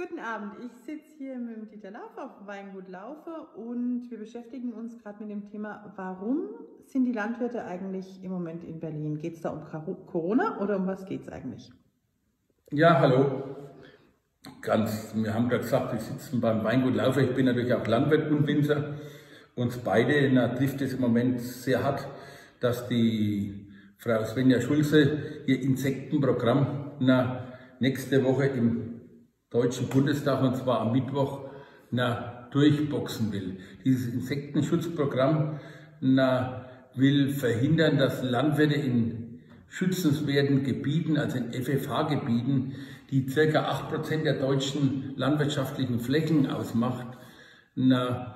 Guten Abend, ich sitze hier mit Dieter Lauf auf Weingut Laufe und wir beschäftigen uns gerade mit dem Thema, warum sind die Landwirte eigentlich im Moment in Berlin? Geht es da um Corona oder um was geht es eigentlich? Ja, hallo. Ganz, wir haben gerade gesagt, wir sitzen beim Weingut Laufe. Ich bin natürlich auch Landwirt und Winzer. Uns beide na, trifft es im Moment sehr hart, dass die Frau Svenja Schulze ihr Insektenprogramm na, nächste Woche im Deutschen Bundestag und zwar am Mittwoch na, durchboxen will. Dieses Insektenschutzprogramm na, will verhindern, dass Landwirte in schützenswerten Gebieten, also in FFH-Gebieten, die ca. 8% der deutschen landwirtschaftlichen Flächen ausmacht, na,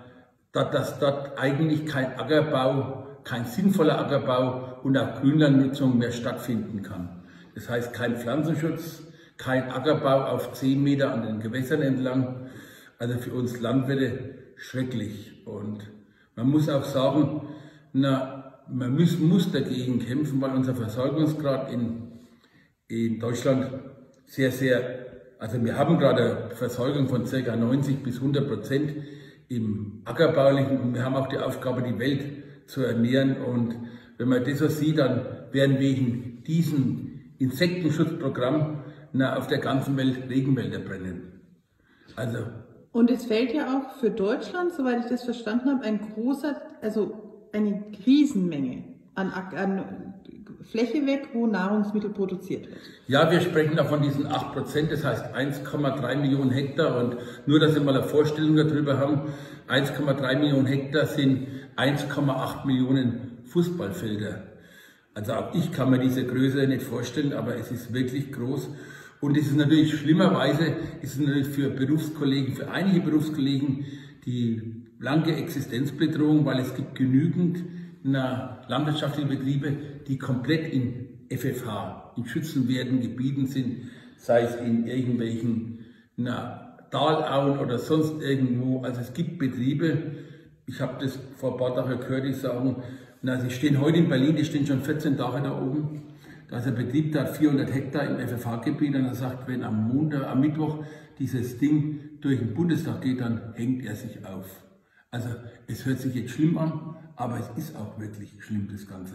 dass dort eigentlich kein Ackerbau, kein sinnvoller Ackerbau und auch Grünlandnutzung mehr stattfinden kann. Das heißt kein Pflanzenschutz, kein Ackerbau auf 10 Meter an den Gewässern entlang. Also für uns Landwirte schrecklich. Und man muss auch sagen, na, man muss, muss dagegen kämpfen, weil unser Versorgungsgrad in, in Deutschland sehr, sehr, also wir haben gerade eine Versorgung von ca. 90 bis 100 Prozent im Ackerbaulichen und wir haben auch die Aufgabe, die Welt zu ernähren. Und wenn man das so sieht, dann werden wegen diesem Insektenschutzprogramm na, auf der ganzen Welt Regenwälder brennen. Also. Und es fällt ja auch für Deutschland, soweit ich das verstanden habe, ein großer, also eine Riesenmenge an, an Fläche weg, wo Nahrungsmittel produziert wird. Ja, wir sprechen da von diesen 8 Prozent, das heißt 1,3 Millionen Hektar. Und nur, dass Sie mal eine Vorstellung darüber haben, 1,3 Millionen Hektar sind 1,8 Millionen Fußballfelder. Also auch ich kann mir diese Größe nicht vorstellen, aber es ist wirklich groß. Und es ist natürlich schlimmerweise, ist es natürlich für Berufskollegen, für einige Berufskollegen die blanke Existenzbedrohung, weil es gibt genügend landwirtschaftliche Betriebe, die komplett in FFH, in schützenwerten Gebieten sind, sei es in irgendwelchen na, Talauen oder sonst irgendwo. Also es gibt Betriebe, ich habe das vor ein paar Tagen gehört, die sagen, na, sie stehen heute in Berlin, die stehen schon 14 Tage da oben ist ein Betrieb, der hat 400 Hektar im FFH-Gebiet und er sagt, wenn am Montag, am Mittwoch dieses Ding durch den Bundestag geht, dann hängt er sich auf. Also es hört sich jetzt schlimm an, aber es ist auch wirklich schlimm, das Ganze.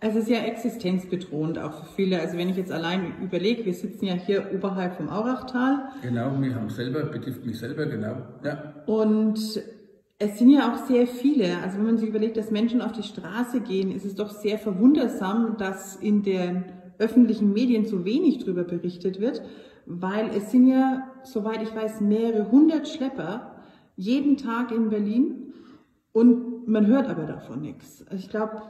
Also es ist ja existenzbedrohend auch für viele. Also wenn ich jetzt allein überlege, wir sitzen ja hier oberhalb vom Aurachtal. Genau, wir haben selber, betrifft mich selber, genau. Ja. Und es sind ja auch sehr viele. Also wenn man sich überlegt, dass Menschen auf die Straße gehen, ist es doch sehr verwundersam, dass in den öffentlichen Medien so wenig darüber berichtet wird, weil es sind ja, soweit ich weiß, mehrere hundert Schlepper jeden Tag in Berlin und man hört aber davon nichts. Also ich glaube,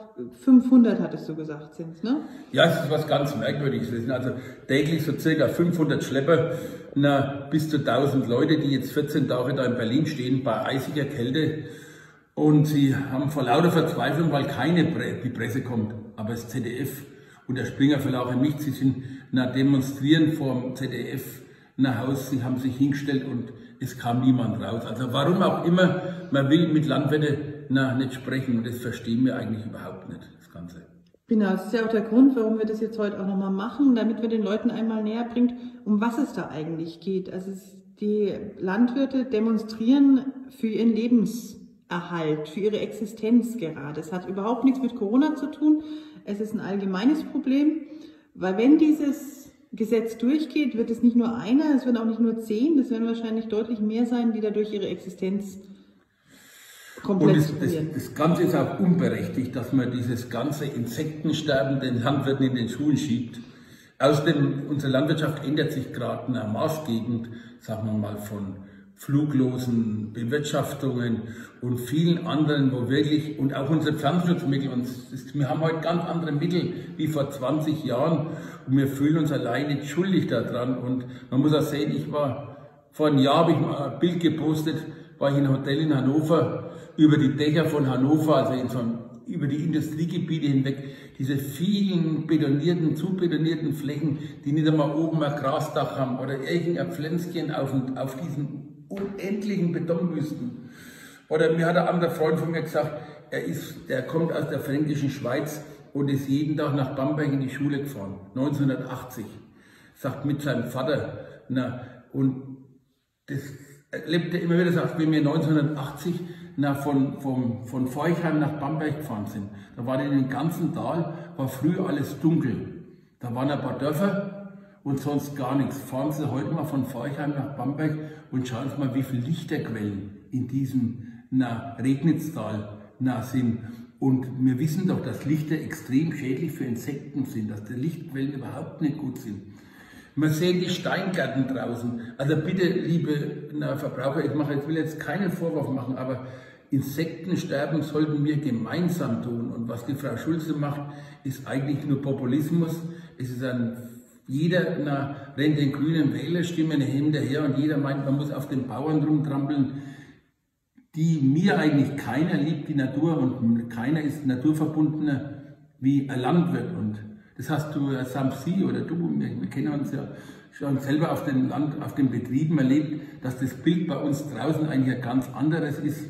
500 hattest du gesagt, sind ne? Ja, es ist was ganz Merkwürdiges. Es sind also täglich so circa 500 Schlepper na, bis zu 1000 Leute, die jetzt 14 Tage da in Berlin stehen bei eisiger Kälte. Und sie haben vor lauter Verzweiflung, weil keine Pre die Presse kommt, aber das ZDF und der Springer Verlag in mich, sie sind na, demonstrieren vor dem ZDF nach Haus, sie haben sich hingestellt und es kam niemand raus. Also warum auch immer, man will mit Landwirten na, nicht sprechen und das verstehen wir eigentlich überhaupt nicht, das Ganze. Genau, das ist ja auch der Grund, warum wir das jetzt heute auch nochmal machen, damit wir den Leuten einmal näher bringt, um was es da eigentlich geht. Also die Landwirte demonstrieren für ihren Lebenserhalt, für ihre Existenz gerade. Es hat überhaupt nichts mit Corona zu tun. Es ist ein allgemeines Problem, weil wenn dieses Gesetz durchgeht, wird es nicht nur einer, es werden auch nicht nur zehn, es werden wahrscheinlich deutlich mehr sein, die dadurch ihre Existenz Und das, das, das, Ganze ist auch unberechtigt, dass man dieses ganze Insektensterben den Landwirten in den Schulen schiebt. Außerdem, unsere Landwirtschaft ändert sich gerade maßgebend, sagen wir mal, von fluglosen Bewirtschaftungen und vielen anderen, wo wirklich, und auch unsere Pflanzenschutzmittel, uns, wir haben heute ganz andere Mittel wie vor 20 Jahren und wir fühlen uns alleine schuldig daran. Und man muss auch sehen, ich war, vor einem Jahr habe ich mal ein Bild gepostet, war ich in einem Hotel in Hannover, über die Dächer von Hannover, also in so einem, über die Industriegebiete hinweg, diese vielen betonierten, zu betonierten Flächen, die nicht einmal oben ein Grasdach haben oder irgendein Pflänzchen auf, auf diesen unendlichen Betonwüsten. Oder mir hat ein anderer Freund von mir gesagt, er ist, der kommt aus der fränkischen Schweiz und ist jeden Tag nach Bamberg in die Schule gefahren, 1980. Sagt mit seinem Vater, na, und das erlebt er immer wieder, sagt, wenn wir 1980 nach, von, von, von Feuchheim nach Bamberg gefahren sind, da war in dem ganzen Tal, war früh alles dunkel. Da waren ein paar Dörfer und sonst gar nichts. Fahren Sie heute mal von Feuchheim nach Bamberg und schauen Sie mal, wie viele Lichterquellen in diesem na, Regnitztal na, sind. Und wir wissen doch, dass Lichter extrem schädlich für Insekten sind, dass die Lichtquellen überhaupt nicht gut sind. Man sehen die Steingärten draußen. Also bitte, liebe na, Verbraucher, ich, mache, ich will jetzt keinen Vorwurf machen, aber Insektensterben sollten wir gemeinsam tun. Und was die Frau Schulze macht, ist eigentlich nur Populismus. Es ist ein, jeder na, rennt den grünen Wählerstimmen hinterher und jeder meint, man muss auf den Bauern rumtrampeln, die mir eigentlich keiner liebt, die Natur, und keiner ist naturverbundener wie ein Landwirt. Und das hast du, äh, Samsi oder du, wir, wir kennen uns ja schon selber auf den, Land, auf den Betrieben erlebt, dass das Bild bei uns draußen eigentlich ein ganz anderes ist,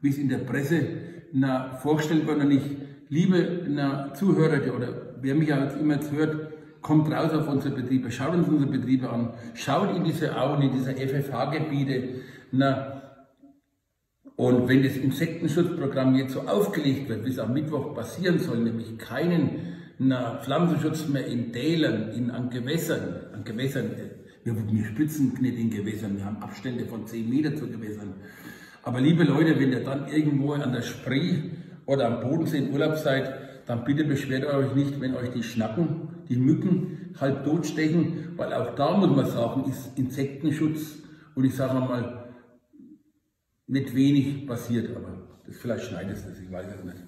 wie es in der Presse na, vorgestellt wird. Und ich liebe na, Zuhörer oder wer mich auch jetzt immer jetzt hört, kommt raus auf unsere Betriebe, schaut uns unsere Betriebe an, schaut in diese Auen, in diese FFH-Gebiete. Und wenn das Insektenschutzprogramm jetzt so aufgelegt wird, wie es am Mittwoch passieren soll, nämlich keinen na, Pflanzenschutz mehr in Tälern, in, an Gewässern, an Gewässern, äh, wir, wir spitzen nicht in Gewässern, wir haben Abstände von 10 Meter zu Gewässern. Aber liebe Leute, wenn ihr dann irgendwo an der Spree oder am Bodensee in Urlaub seid, dann bitte beschwert euch nicht, wenn euch die Schnacken, die Mücken halb tot stechen, weil auch da muss man sagen, ist Insektenschutz und ich sage mal, nicht wenig passiert, aber das vielleicht schneidet es, ich weiß es nicht.